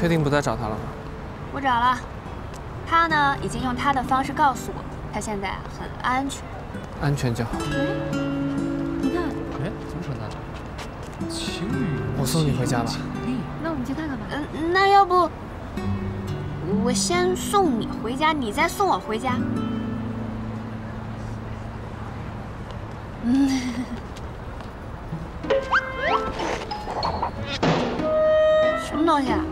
你确定不再找他了吗？不找了。他呢，已经用他的方式告诉我，他现在很安全。安全就好。你看，哎，怎么说呢？情侣，我送你回家吧。那我们接他干嘛？嗯，那要不我先送你回家，你再送我回家。嗯。什么东西啊？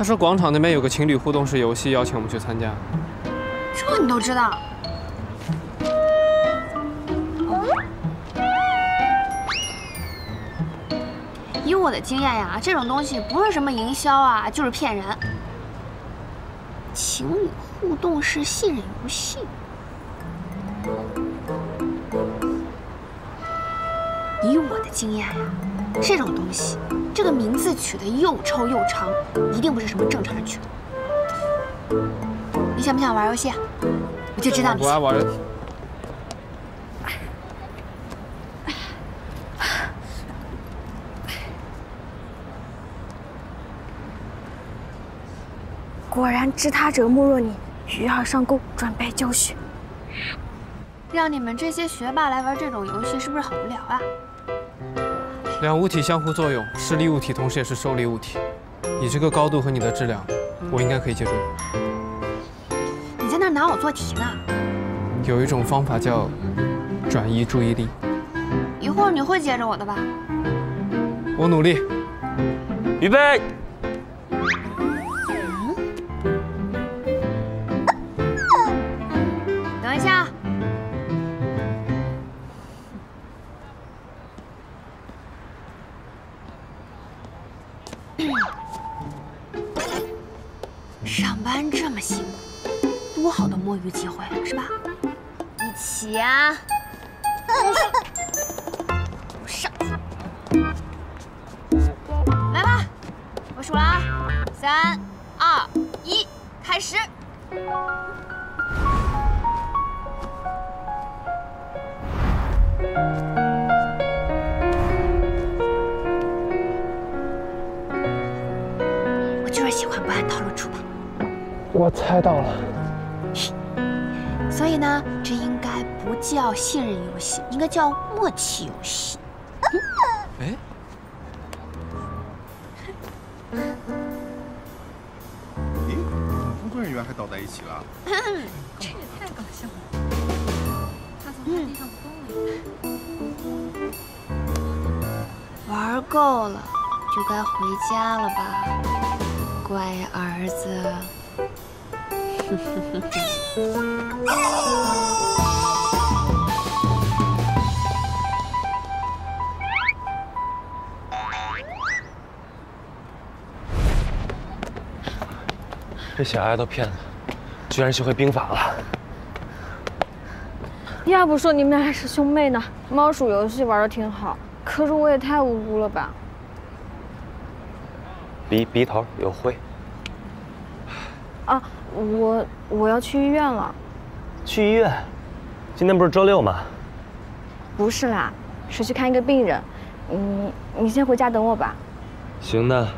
他说广场那边有个情侣互动式游戏，邀请我们去参加。这你都知道？以我的经验呀，这种东西不是什么营销啊，就是骗人。情侣互动式信任游戏。以我的经验呀，这种东西，这个名字取得又臭又长，一定不是什么正常人取的。你想不想玩游戏？我就知道你。不爱玩。果然知他者莫若你，鱼儿上钩，准备就绪。让你们这些学霸来玩这种游戏，是不是很无聊啊？两物体相互作用，是力物体同时也是受力物体。你这个高度和你的质量，我应该可以接住你。你在那拿我做题呢？有一种方法叫转移注意力。一会儿你会接着我的吧？我努力。预备。我猜到了。所以呢，这应该不叫信任游戏，应该叫默契游戏。哎。咦，工作人员还倒在一起了？这也太搞笑了！他从地上蹦了。玩够了，就该回家了吧，乖儿子。这小丫头片子，居然学会兵法了。要不说你们俩还是兄妹呢？猫鼠游戏玩的挺好，可是我也太无辜了吧？鼻鼻头有灰。啊，我我要去医院了。去医院？今天不是周六吗？不是啦，是去看一个病人。你你先回家等我吧。行的，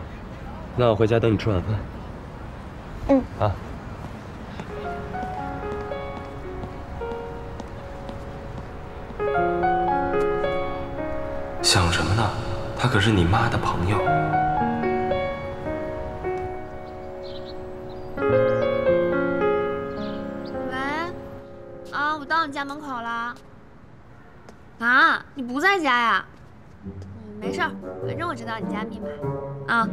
那我回家等你吃晚饭。嗯。啊。想什么呢？他可是你妈的朋友。门口了，啊，你不在家呀？没事，反正我知道你家密码，啊。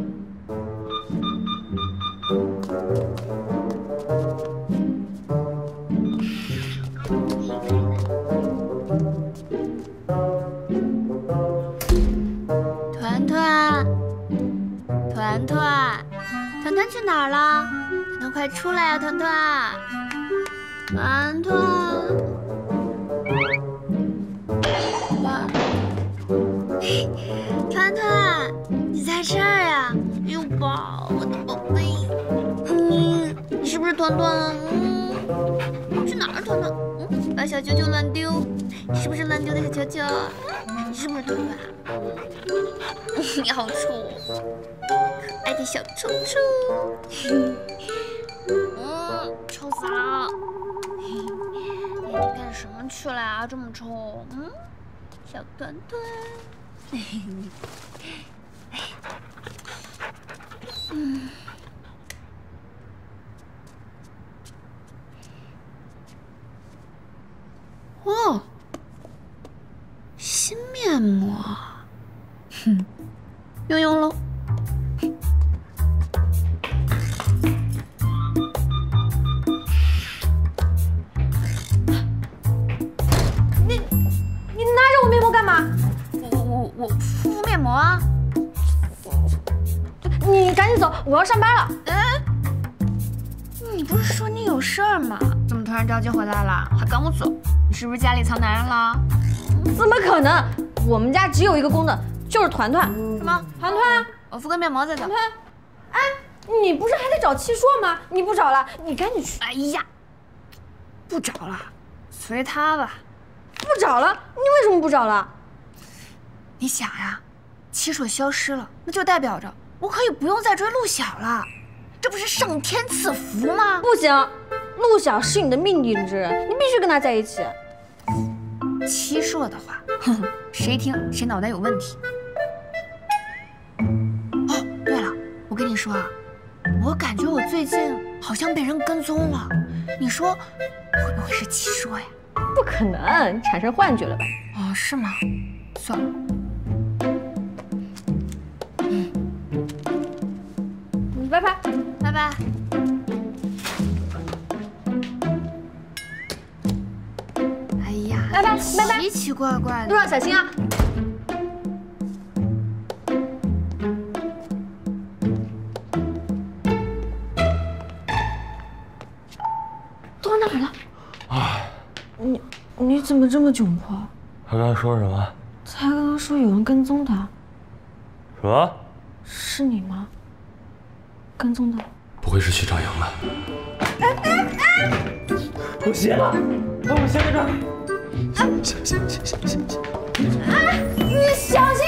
团团，团团，团团去哪儿了？团团快出来呀，团团，团团。团团，你在这儿呀？有宝，我的宝贝。嗯，你是不是团团？嗯，去哪儿，团团？嗯，把小球球乱丢，是不是乱丢的小球球？你是不是团团？你好臭，可爱的小臭臭。嗯，臭死了！你干什么去了呀？这么臭。嗯，小团团。嗯。哦，新面膜，哼，用用喽。我敷敷面膜啊。你赶紧走，我要上班了。哎，你不是说你有事儿吗？怎么突然着急回来了？还赶我走？你是不是家里藏男人了？怎么可能？我们家只有一个公的，就是团团。什么？团团，我敷个面膜再走。团团，哎，你不是还在找七硕吗？你不找了，你赶紧去。哎呀，不找了，随他吧。不找了？你为什么不找了？你想呀，七硕消失了，那就代表着我可以不用再追陆小了，这不是上天赐福吗？不行，陆小是你的命定之人，你必须跟他在一起。七硕的话，哼哼，谁听谁脑袋有问题。哦，对了，我跟你说啊，我感觉我最近好像被人跟踪了，你说会不会是七硕呀？不可能，你产生幻觉了吧？哦，是吗？算了，嗯，拜拜，拜拜。哎呀，拜拜拜拜奇奇怪怪的。路上小心啊！都哪儿了？啊，你你怎么这么窘迫？他刚才说什么？他刚刚说有人跟踪他，什么？是你吗？跟踪的？不会是徐朝阳吧？我鞋呢，那我先在这儿。行行行行行行行。你小心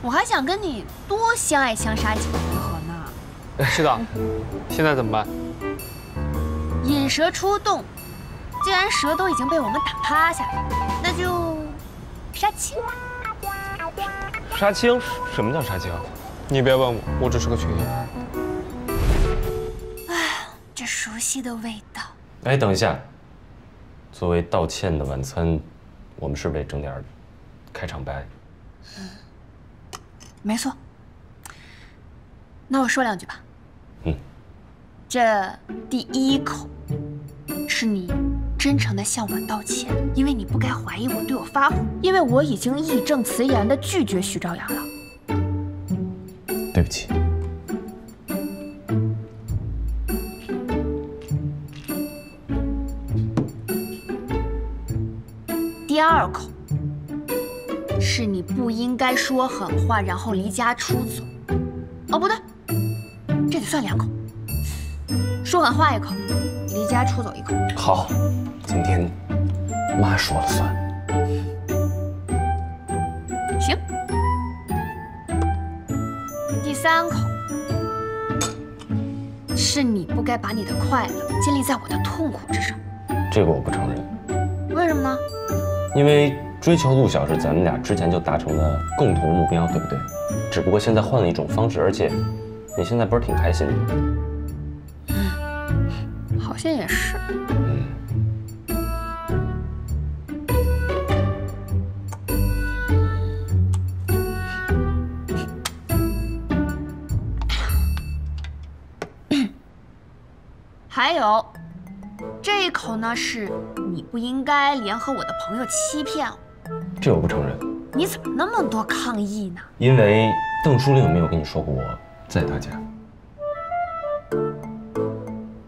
我还想跟你多相爱相杀几个回合呢。是的，现在怎么办？引蛇出洞，既然蛇都已经被我们打趴下了，那就杀青吧。杀青？什么叫杀青？你别问我，我只是个群演。这熟悉的味道。哎，等一下，作为道歉的晚餐，我们是不是得整点开场白？没错。那我说两句吧。嗯。这第一口是你真诚的向我道歉，因为你不该怀疑我对我发火，因为我已经义正辞严的拒绝徐朝阳了。对不起。第二口是你不应该说狠话，然后离家出走。哦，不对，这得算两口。说狠话一口，离家出走一口。好，今天妈说了算。行。第三口是你不该把你的快乐建立在我的痛苦之上。这个我不承认，为什么呢？因为追求陆小是咱们俩之前就达成的共同目标，对不对？只不过现在换了一种方式，而且你现在不是挺开心的吗？好像也是。还有，这一口呢是你不应该联合我的朋友欺骗我。这我不承认，你怎么那么多抗议呢？因为邓书令没有跟你说过我在他家，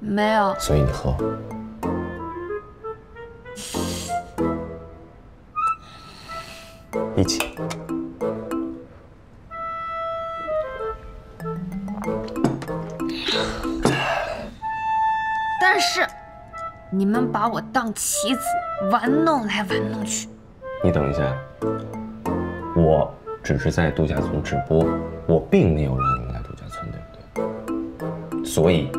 没有，所以你喝。一起。但是你们把我当棋子玩弄来玩弄去。你等一下，我只是在度假村直播，我并没有让你们来度假村，对不对？所以，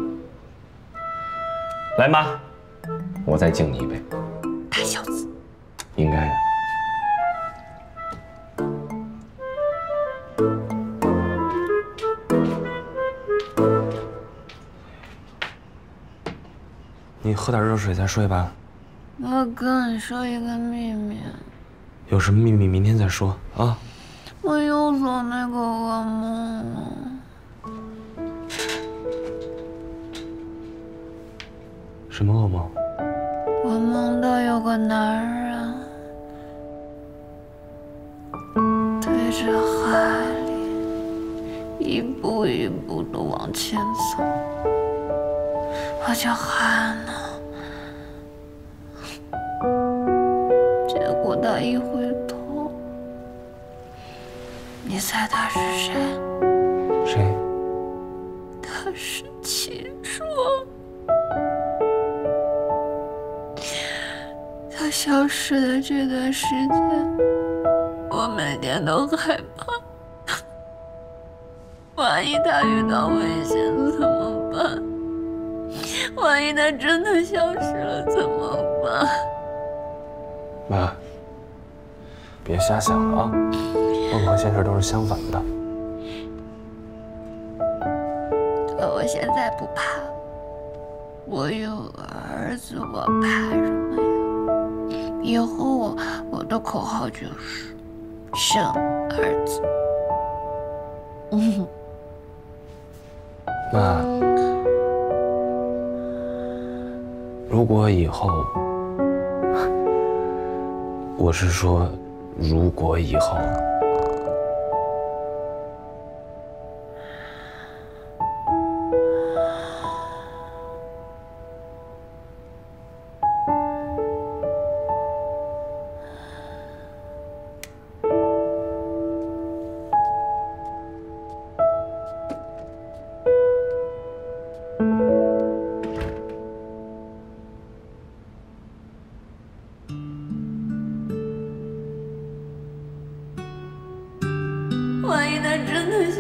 来妈，我再敬你一杯，大小子，应该的。你喝点热水再睡吧。我跟你说一个秘密，有什么秘密明天再说啊。我又做那个噩梦了。什么噩梦？我梦到有个男人对着海里一步一步的往前走，我就喊了，一回头，你猜他是谁？谁？他是秦朔。他消失的这段时间，我每天都害怕。万一他遇到危险怎么办？万一他真的消失了怎么办？妈，别瞎想了啊！梦和现实都是相反的。可我现在不怕，我有儿子，我怕什么呀？以后我我的口号就是生儿子。嗯，妈，如果以后，我是说，如果以后，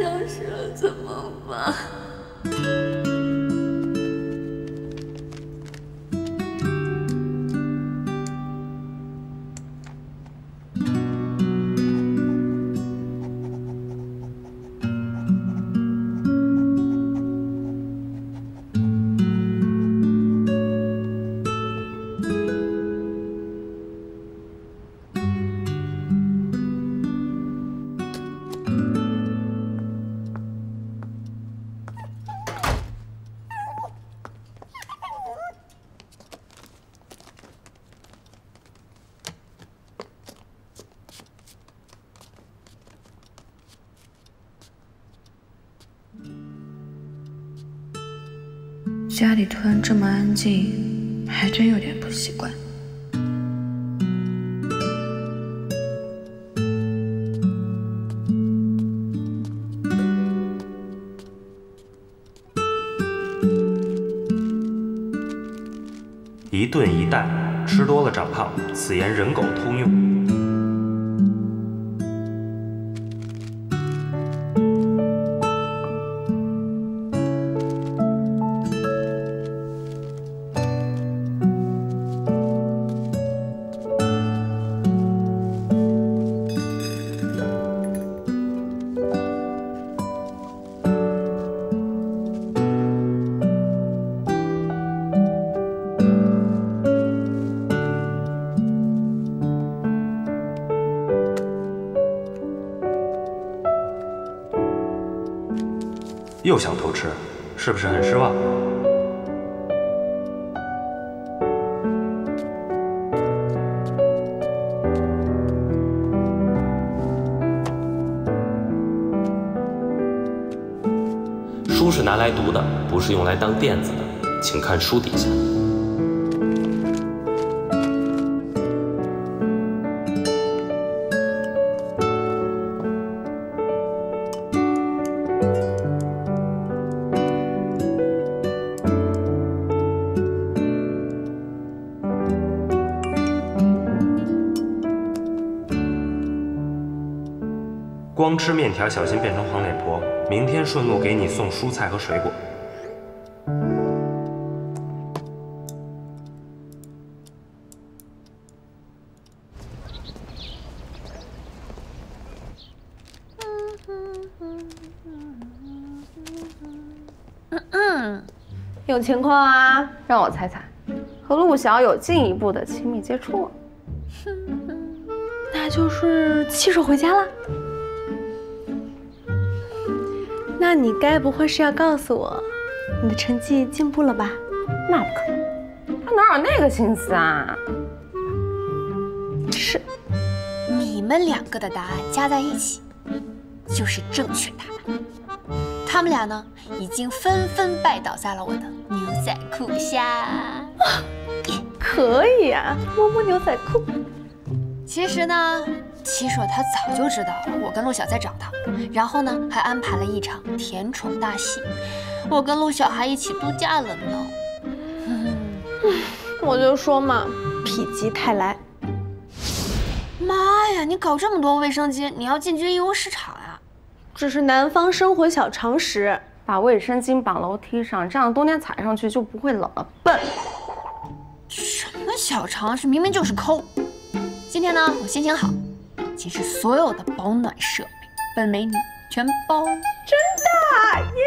消失了怎么办？近，还真有点不习惯。一顿一蛋，吃多了长胖，此言人狗通用。是不是很失望？书是拿来读的，不是用来当垫子的，请看书底下。面条小心变成黄脸婆，明天顺路给你送蔬菜和水果。有情况啊，让我猜猜，和陆小有进一步的亲密接触，那就是弃手回家了。那你该不会是要告诉我，你的成绩进步了吧？那不可能，他哪有那个心思啊？是，你们两个的答案加在一起，就是正确答案。他们俩呢，已经纷纷拜倒在了我的牛仔裤下。可以啊、摸摸牛仔裤。其实呢，七硕他早就知道了我跟陆小在找他，然后呢，还安排了一场甜宠大戏。我跟陆小还一起度假了呢。我就说嘛，否极泰来。妈呀，你搞这么多卫生巾，你要进军义乌市场呀、这是南方生活小常识。把卫生巾绑楼梯上，这样冬天踩上去就不会冷了。笨！什么小常识，明明就是抠。今天呢，我心情好，寝室所有的保暖设备，本美女全包。真的耶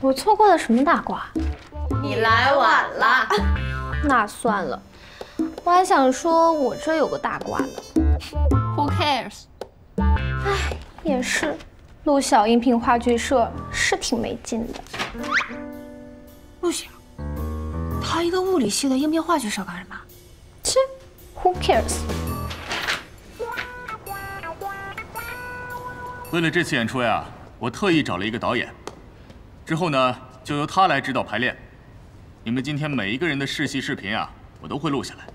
我错过了什么大瓜？你来晚了。那算了，我还想说我这有个大瓜呢。Who cares？也是，陆小应聘话剧社是挺没劲的。陆小，他一个物理系的应聘话剧社干什么？切，Who cares？为了这次演出呀，我特意找了一个导演，之后呢，就由他来指导排练。你们今天每一个人的试戏视频啊，我都会录下来，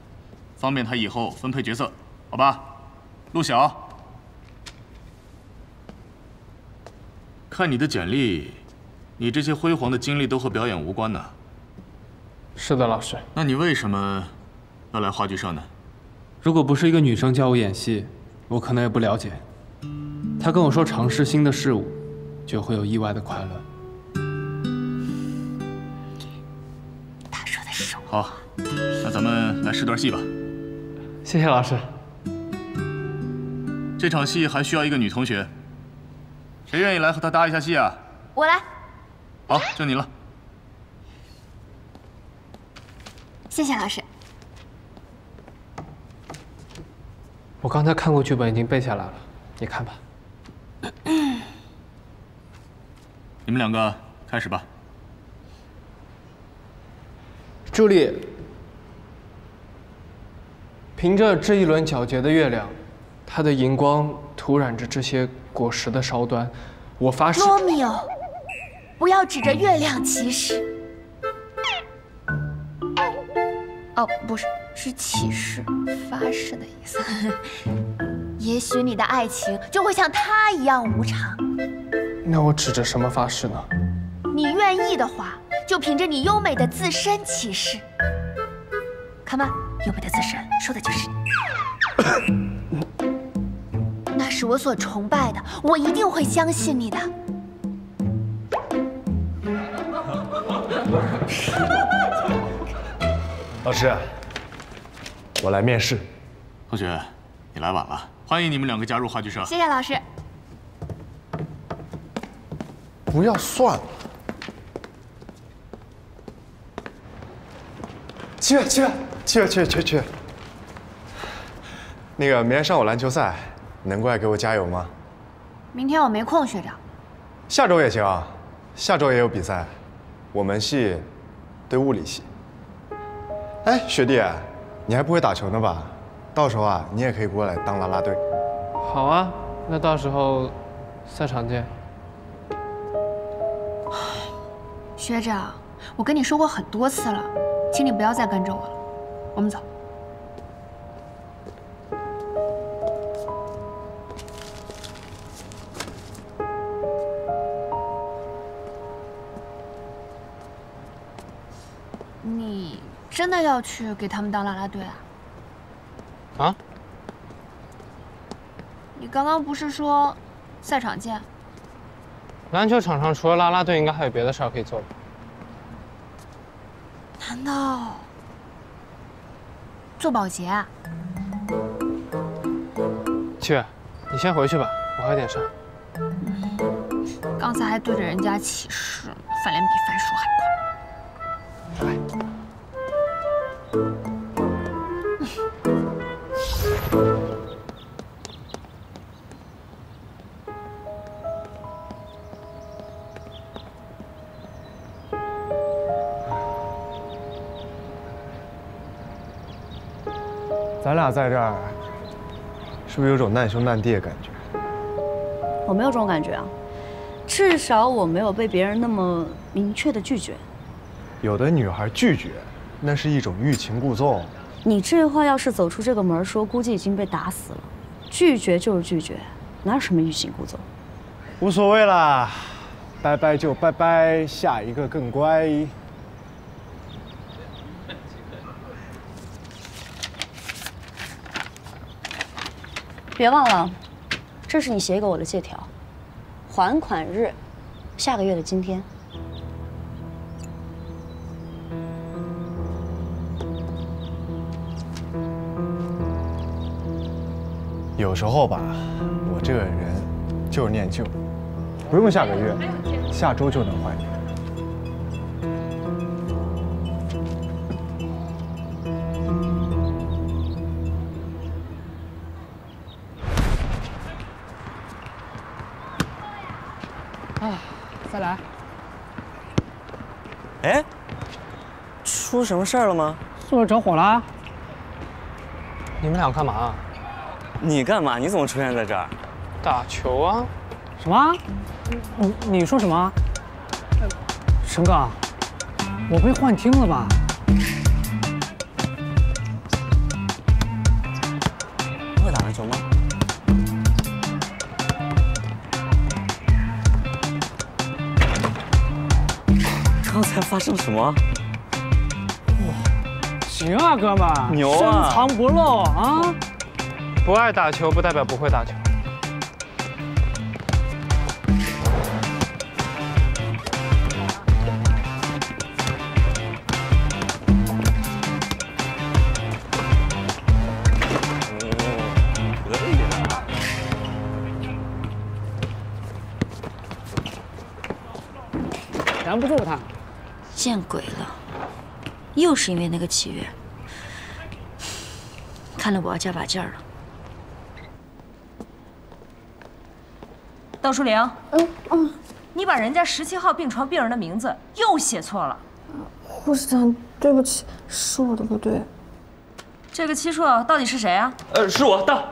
方便他以后分配角色，好吧？陆晓，看你的简历，你这些辉煌的经历都和表演无关呢。是的，老师。那你为什么要来话剧社呢？如果不是一个女生教我演戏，我可能也不了解。她跟我说尝试新的事物，就会有意外的快乐。她说的是我。好，那咱们来试段戏吧。谢谢老师。这场戏还需要一个女同学，谁愿意来和她搭一下戏啊？我来，好，就你了。谢谢老师。我刚才看过剧本，已经背下来了，你看吧。你们两个开始吧。朱莉，凭着这一轮皎洁的月亮，它的荧光涂染着这些果实的梢端，我发誓。罗密欧，不要指着月亮起誓。哦，不是，是起誓，发誓的意思。也许你的爱情就会像他一样无常。那我指着什么发誓呢？你愿意的话，就凭着你优美的自身起誓。看吧，优美的自身，说的就是你。那是我所崇拜的，我一定会相信你的。老师，我来面试。同学，你来晚了，欢迎你们两个加入话剧社。谢谢老师。不要算了。七月，七月，七月，七月，七月，七月。那个明天上午篮球赛，能过来给我加油吗？明天我没空，学长。下周也行啊，下周也有比赛，我们系对物理系。哎，学弟，你还不会打球呢吧？到时候啊，你也可以过来当啦啦队。好啊，那到时候赛场见。学长，我跟你说过很多次了，请你不要再跟着我了。我们走。真的要去给他们当啦啦队啊？啊？你刚刚不是说赛场见？篮球场上除了啦啦队，应该还有别的事儿可以做吧？难道做保洁啊？七月，你先回去吧，我还有点事儿。刚才还对着人家起誓，翻脸比翻书还在这儿，是不是有种难兄难弟的感觉？我没有这种感觉啊，至少我没有被别人那么明确的拒绝。有的女孩拒绝，那是一种欲擒故纵。你这话要是走出这个门说，估计已经被打死了。拒绝就是拒绝，哪有什么欲擒故纵？无所谓啦，拜拜就拜拜，下一个更乖。别忘了，这是你写给我的借条，还款日下个月的今天。有时候吧，我这个人就是念旧，不用下个月，下周就能还你。什么事儿了吗？宿舍着火了。你们俩干嘛？你干嘛？你怎么出现在这儿？打球啊。什么？你你说什么？陈哥，我被幻听了吧？会打篮球吗？刚才发生什么？行啊，哥们儿，牛啊深藏不露啊！不爱打球不代表不会打球。拦不住他。见鬼了，又是因为那个契约。看来我要加把劲儿了。窦淑玲，嗯嗯，你把人家十七号病床病人的名字又写错了。护士长，对不起，是我的不对。这个七硕到底是谁啊？呃，是我到。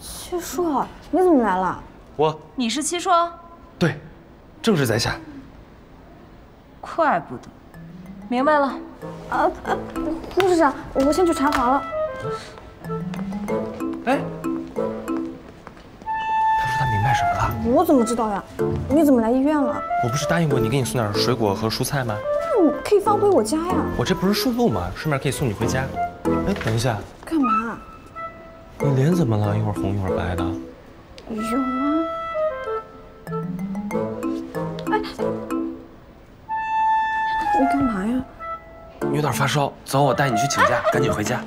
七硕，你怎么来了？我你是七硕？对，正是在下。怪不得，明白了。啊啊！护士长，我先去查房了。哎，他说他明白什么了？我怎么知道呀？你怎么来医院了？我不是答应过你给你送点水果和蔬菜吗？那你可以放回我家呀。我这不是顺路吗？顺便可以送你回家。哎，等一下，干嘛？你脸怎么了？一会儿红一会儿白的。有吗？哎，你干嘛呀？有点发烧走我带你去请假赶紧回家。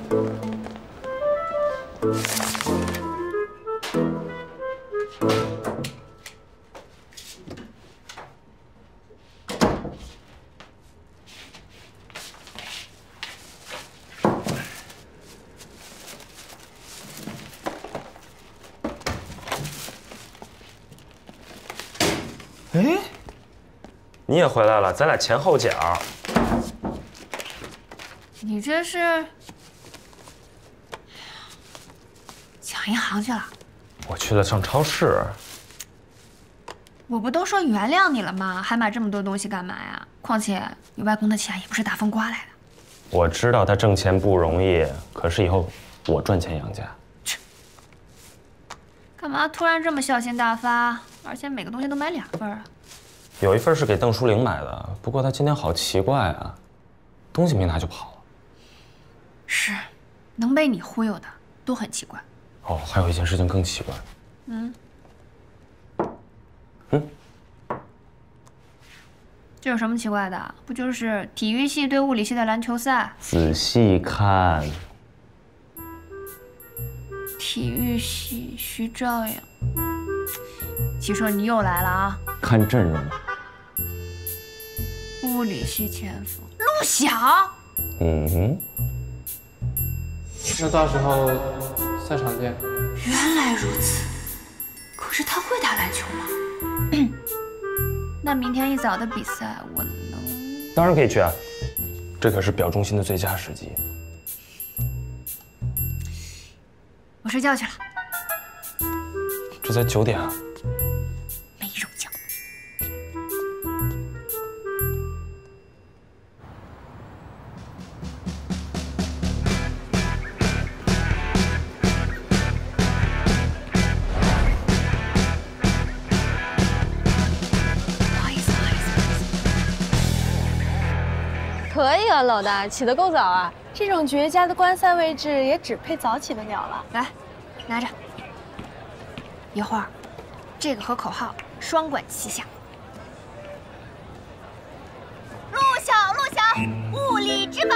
哎？你也回来了咱俩前后脚。你这是抢银行去了？我去了趟超市。我不都说原谅你了吗？还买这么多东西干嘛呀？况且你外公的钱也不是大风刮来的。我知道他挣钱不容易，可是以后我赚钱养家。干嘛突然这么小心大发？而且每个东西都买两份啊？有一份是给邓淑玲买的，不过她今天好奇怪啊，东西没拿就跑了。是，能被你忽悠的都很奇怪。哦，还有一件事情更奇怪。嗯。嗯。这有什么奇怪的？不就是体育系对物理系的篮球赛？仔细看。体育系徐朝阳，齐硕，你又来了啊！看阵容。物理系前锋陆晓。嗯哼。那到时候赛场见。原来如此，可是他会打篮球吗？那明天一早的比赛，我能？当然可以去啊，这可是表忠心的最佳时机。我睡觉去了。这才九点啊！可以啊，老大，起得够早啊！这种绝佳的观赛位置也只配早起的鸟了。来，拿着。一会儿，这个和口号双管齐下。陆小，陆小，物理之宝。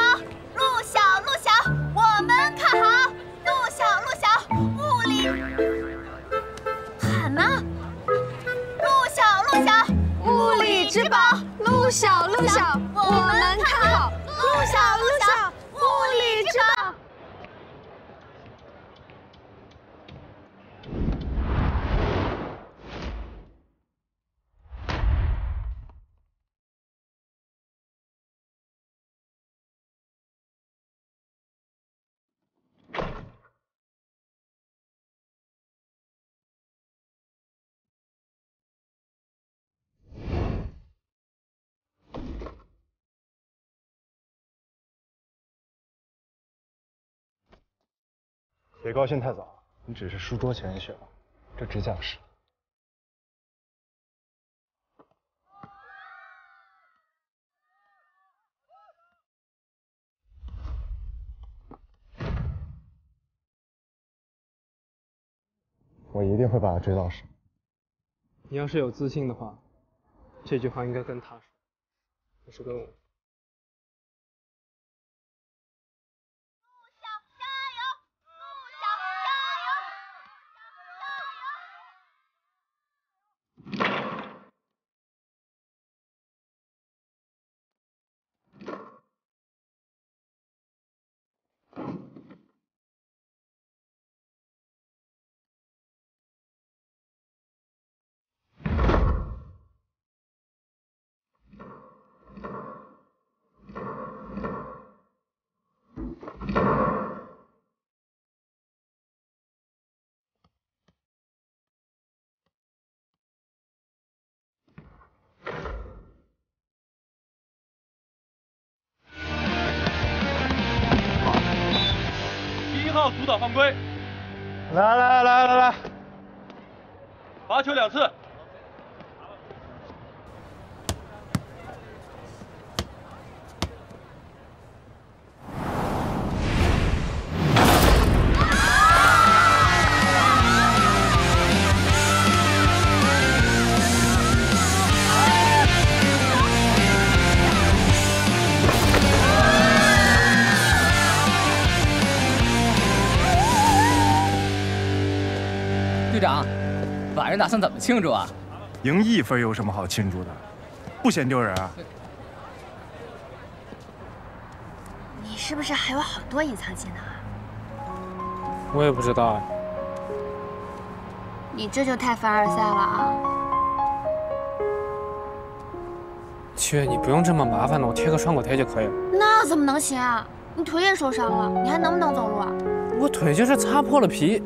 陆小，陆小，我们看好。陆小，陆小，物理。喊呐！陆小，陆小，物理之宝。陆小，陆小，我们看好。路上，路上，物理之宝。别高兴太早，你只是书桌前雪，这直讲是。我一定会把他追到手。你要是有自信的话，这句话应该跟他说，不是跟我。第一号主导犯规，来来来来来，罚球两次。晚上打算怎么庆祝啊？赢一分有什么好庆祝的？不嫌丢人啊？你是不是还有好多隐藏技能啊？我也不知道啊。你这就太凡尔赛了啊！七月，你不用这么麻烦了，我贴个创可贴就可以了。那怎么能行啊？你腿也受伤了，你还能不能走路啊？我腿就是擦破了皮，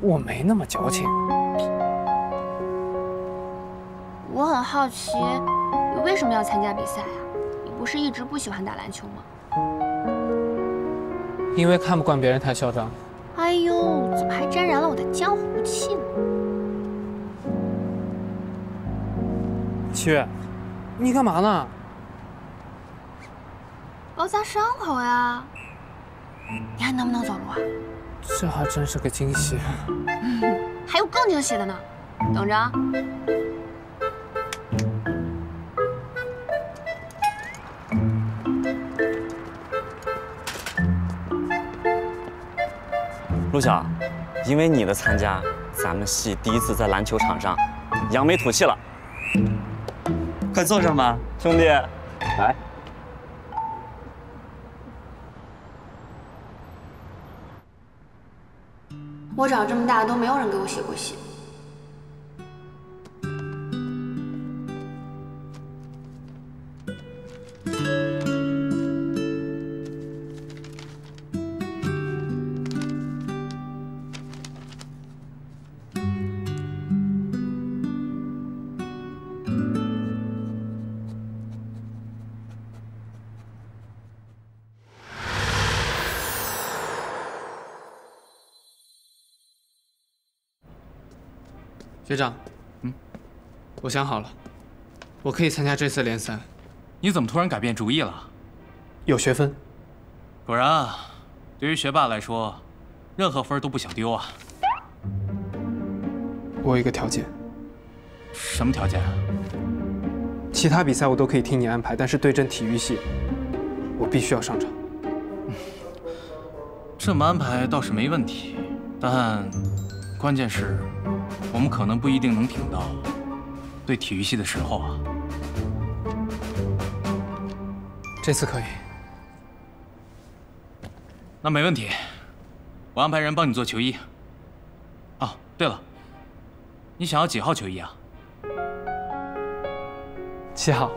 我没那么矫情。我很好奇，你为什么要参加比赛啊？你不是一直不喜欢打篮球吗？因为看不惯别人太嚣张。哎呦，怎么还沾染了我的江湖气呢？七月，你干嘛呢？包扎伤口呀。你还能不能走路啊？这还真是个惊喜。还有更惊喜的呢，等着。陆晓，因为你的参加，咱们系第一次在篮球场上扬眉吐气了。快坐上吧，兄弟。来。我长这么大都没有人给我写过信。学长，嗯，我想好了，我可以参加这次联赛。你怎么突然改变主意了？有学分。果然啊，对于学霸来说，任何分都不想丢啊。我有一个条件。什么条件？其他比赛我都可以听你安排，但是对阵体育系，我必须要上场。这么安排倒是没问题，但关键是。我们可能不一定能挺到对体育系的时候啊。这次可以。那没问题，我安排人帮你做球衣。哦，对了，你想要几号球衣啊？七号。